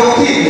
aqui.